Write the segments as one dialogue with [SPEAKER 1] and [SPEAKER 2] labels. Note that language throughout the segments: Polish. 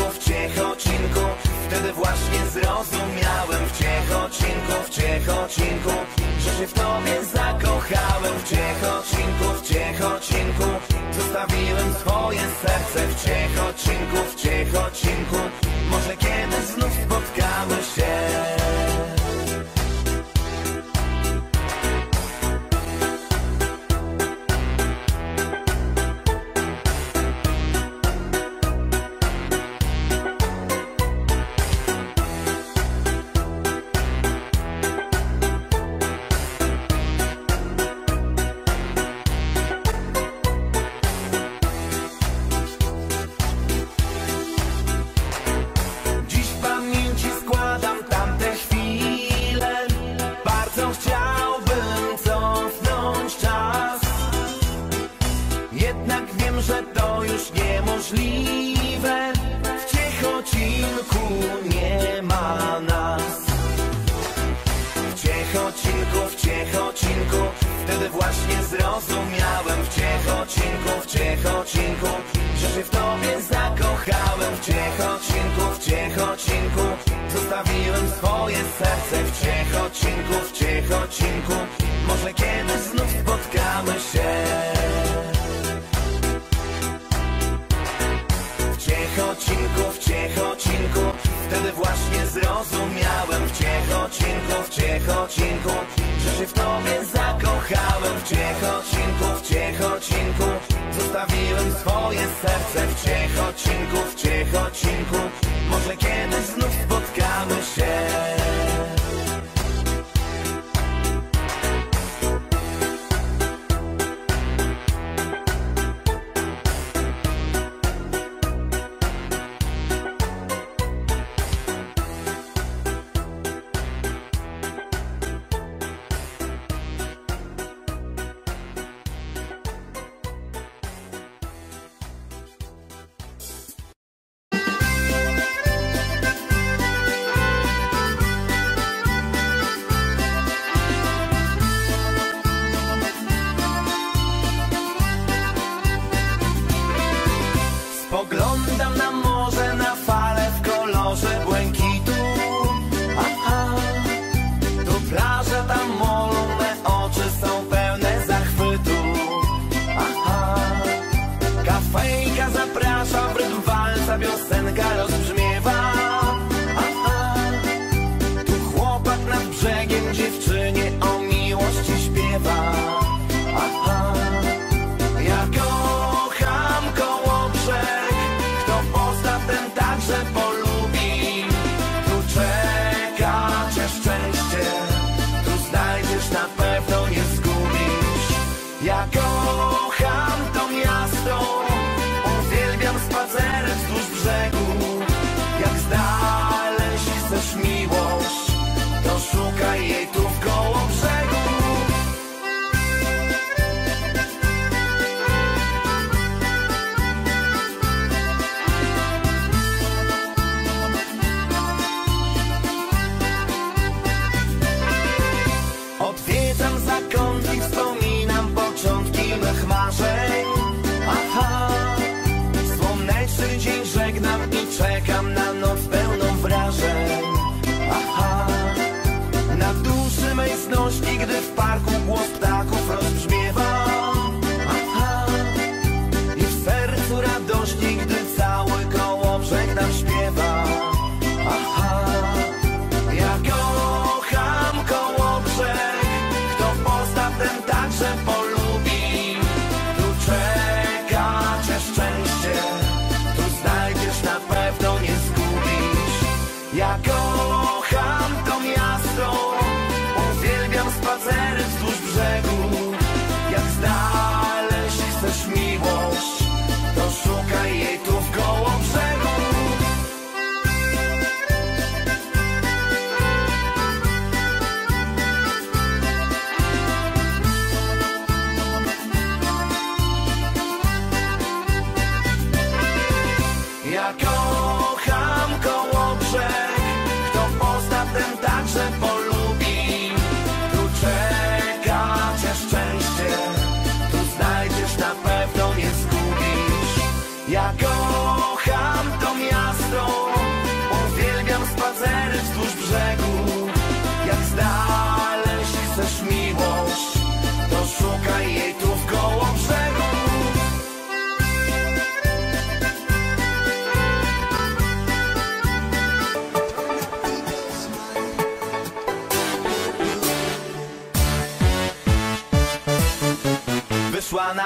[SPEAKER 1] Ciechocinku, w Ciechocinku Wtedy właśnie zrozumiałem. W Ciechocinku, w Ciechocinku Że się w tobie zakochałem. W Ciechocinku, w Ciechocinku Zostawiłem swoje serce. W Ciechocinku, w Ciechocinku Może kiedyś znów spotkamy się?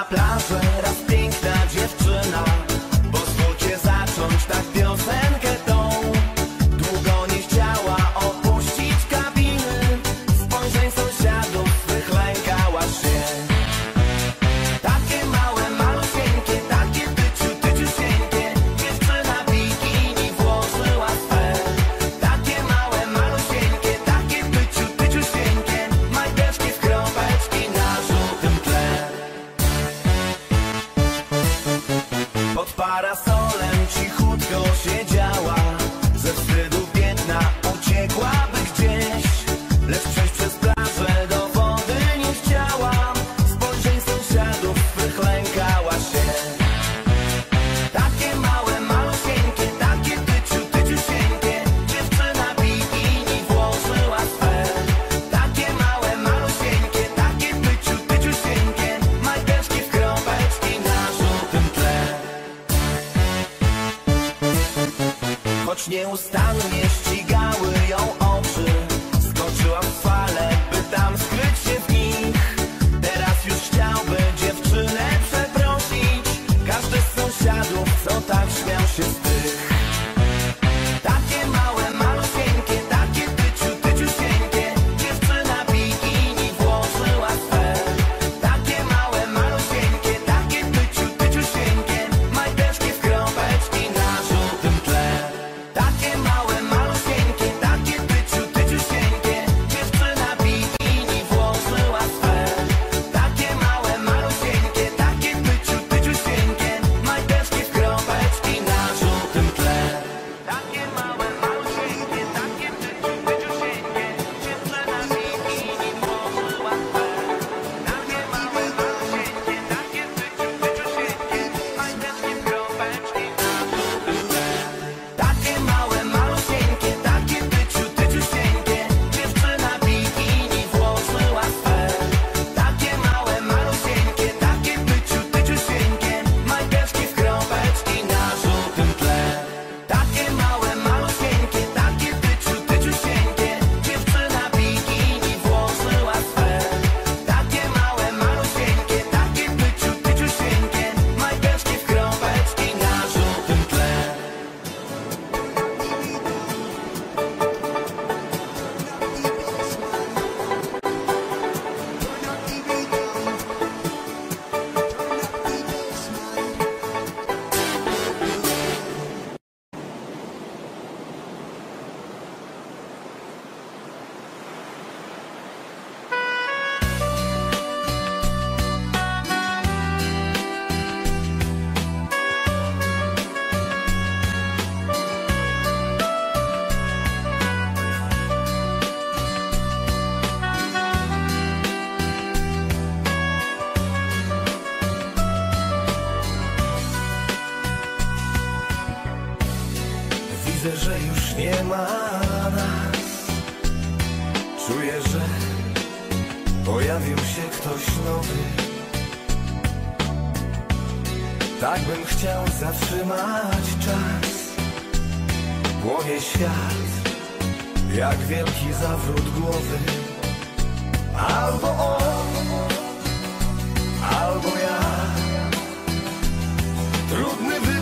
[SPEAKER 1] plażę. Raz piękna dziewczyna. Widzę, że już nie ma nas. Czuję, że pojawił się ktoś nowy. Tak bym chciał zatrzymać czas. Płonie świat Jak wielki zawrót głowy. Albo on Albo ja. Trudny wybór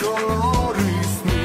[SPEAKER 1] colori smith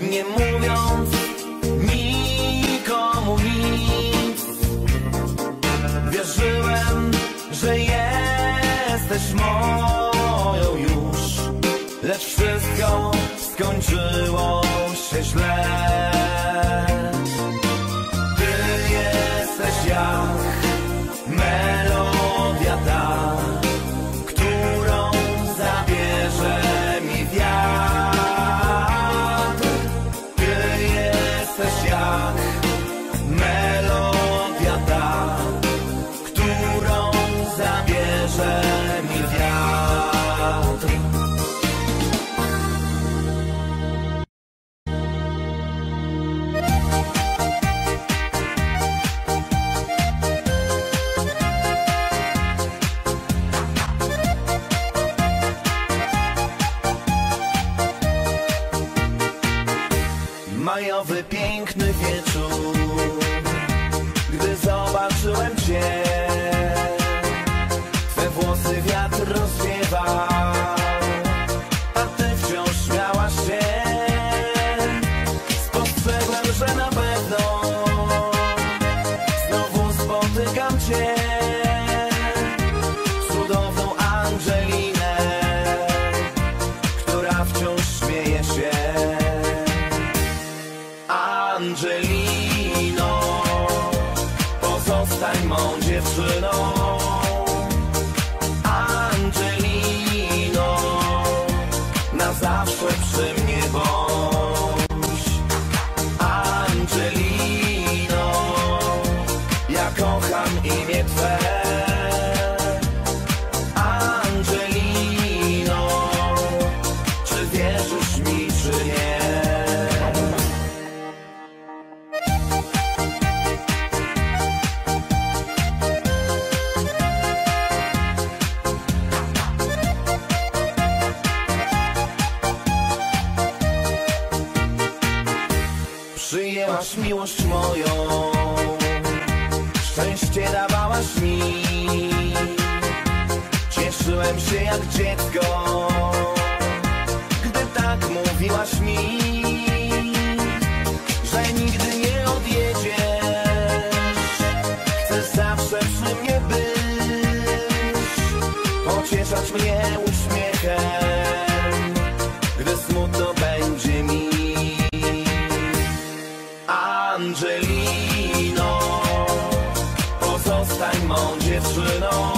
[SPEAKER 1] nie mówiąc nikomu nic. Wierzyłem, że jesteś moją już, lecz wszystko skończyło się źle. miłość moją. Szczęście dawałaś mi. Cieszyłem się jak dziecko Gdy tak mówiłaś mi Że nigdy nie odjedziesz. Chcesz zawsze przy mnie być Pocieszać mnie
[SPEAKER 2] Switzerland on.